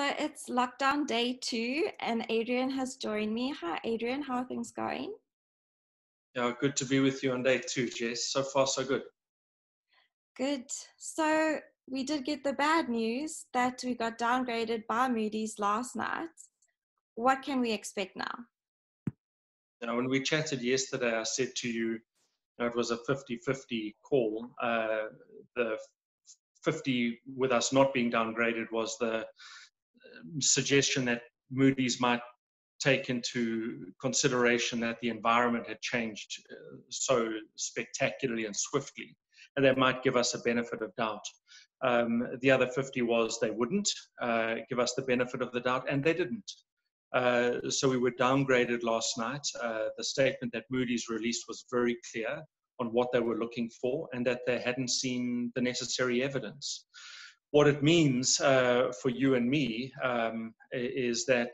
So it's lockdown day two, and Adrian has joined me. Hi, Adrian. How are things going? Yeah, good to be with you on day two, Jess. So far, so good. Good. So we did get the bad news that we got downgraded by Moody's last night. What can we expect now? Now, when we chatted yesterday, I said to you, you know, it was a 50 50 call. Uh, the 50 with us not being downgraded was the suggestion that Moody's might take into consideration that the environment had changed uh, so spectacularly and swiftly, and that might give us a benefit of doubt. Um, the other 50 was they wouldn't uh, give us the benefit of the doubt, and they didn't. Uh, so we were downgraded last night. Uh, the statement that Moody's released was very clear on what they were looking for and that they hadn't seen the necessary evidence what it means uh, for you and me um, is that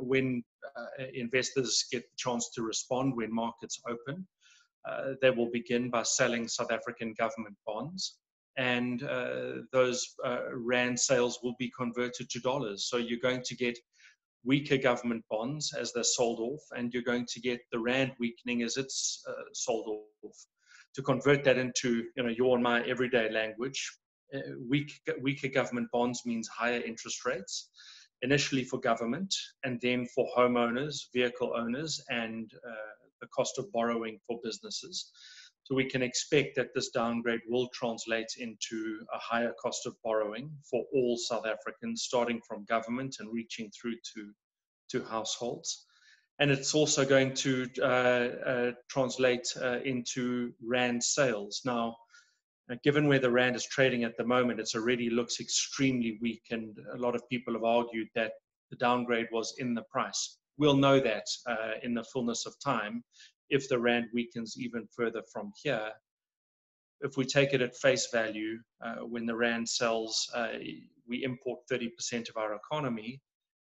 when uh, investors get the chance to respond when markets open, uh, they will begin by selling South African government bonds. And uh, those uh, RAND sales will be converted to dollars. So you're going to get weaker government bonds as they're sold off, and you're going to get the RAND weakening as it's uh, sold off. To convert that into you know, your and my everyday language, uh, weak, weaker government bonds means higher interest rates, initially for government, and then for homeowners, vehicle owners, and uh, the cost of borrowing for businesses. So we can expect that this downgrade will translate into a higher cost of borrowing for all South Africans, starting from government and reaching through to, to households. And it's also going to uh, uh, translate uh, into RAND sales. Now, given where the rand is trading at the moment, it already looks extremely weak, and a lot of people have argued that the downgrade was in the price. We'll know that uh, in the fullness of time if the rand weakens even further from here. If we take it at face value, uh, when the rand sells, uh, we import 30% of our economy,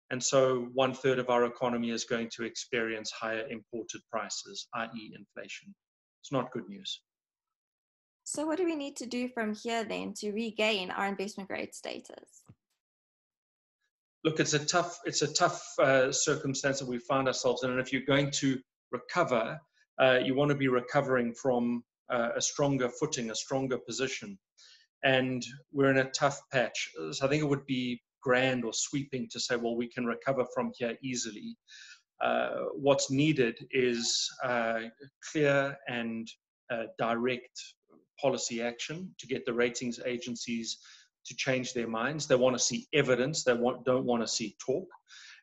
and so one third of our economy is going to experience higher imported prices, i.e., inflation. It's not good news. So, what do we need to do from here then to regain our investment grade status? Look, it's a tough, it's a tough uh, circumstance that we find ourselves in, and if you're going to recover, uh, you want to be recovering from uh, a stronger footing, a stronger position, and we're in a tough patch. So I think it would be grand or sweeping to say, well, we can recover from here easily. Uh, what's needed is uh, clear and uh, direct policy action to get the ratings agencies to change their minds. They want to see evidence, they want, don't want to see talk.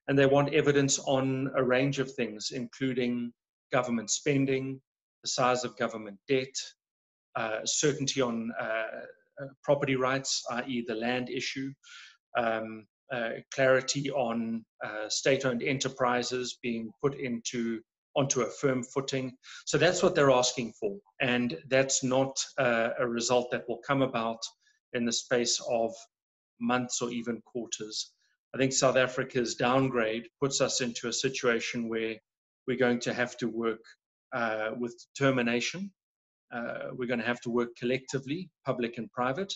And they want evidence on a range of things, including government spending, the size of government debt, uh, certainty on uh, uh property rights, i.e., the land issue, um, uh, clarity on uh, state owned enterprises being put into onto a firm footing. So that's what they're asking for. And that's not uh, a result that will come about in the space of months or even quarters. I think South Africa's downgrade puts us into a situation where we're going to have to work uh, with determination. Uh, we're going to have to work collectively, public and private.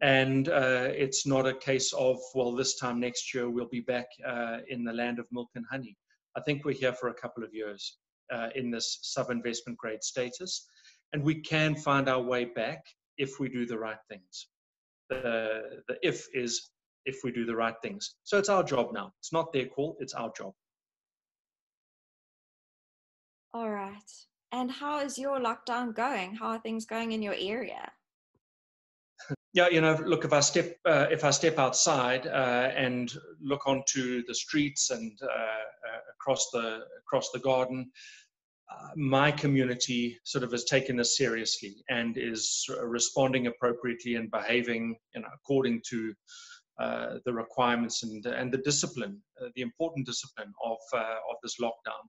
And uh, it's not a case of, well, this time next year we'll be back uh, in the land of milk and honey. I think we're here for a couple of years uh, in this sub-investment grade status, and we can find our way back if we do the right things. The, the if is if we do the right things. So it's our job now. It's not their call, it's our job. All right. And how is your lockdown going? How are things going in your area? Yeah, you know, look, if I step uh, if I step outside uh, and look onto the streets and uh, uh across the across the garden, uh, my community sort of has taken this seriously and is responding appropriately and behaving, you know, according to uh, the requirements and and the discipline, the important discipline of of this lockdown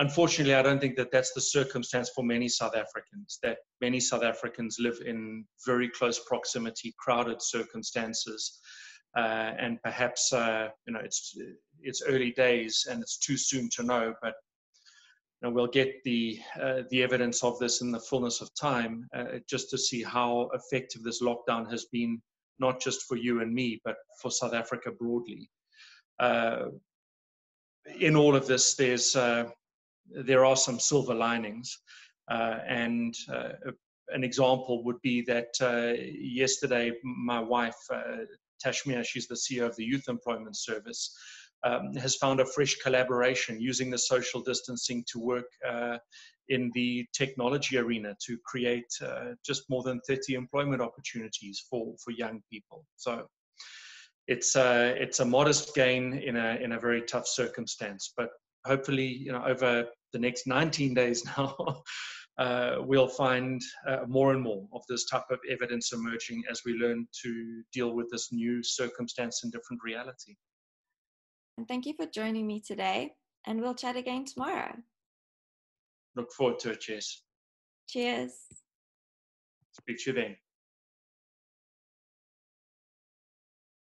unfortunately, I don't think that that's the circumstance for many South Africans, that many South Africans live in very close proximity, crowded circumstances. Uh, and perhaps, uh, you know, it's, it's early days and it's too soon to know, but you know, we'll get the, uh, the evidence of this in the fullness of time uh, just to see how effective this lockdown has been, not just for you and me, but for South Africa broadly. uh, in all of this, there's uh, there are some silver linings, uh, and uh, an example would be that uh, yesterday my wife Tashmia, she's the CEO of the Youth Employment Service, um, has found a fresh collaboration using the social distancing to work uh, in the technology arena to create uh, just more than 30 employment opportunities for, for young people. So it's a, it's a modest gain in a, in a very tough circumstance, but hopefully, you know, over the next 19 days now, uh, we'll find uh, more and more of this type of evidence emerging as we learn to deal with this new circumstance and different reality. And thank you for joining me today, and we'll chat again tomorrow. Look forward to it, Jess. Cheers. Speak to you then.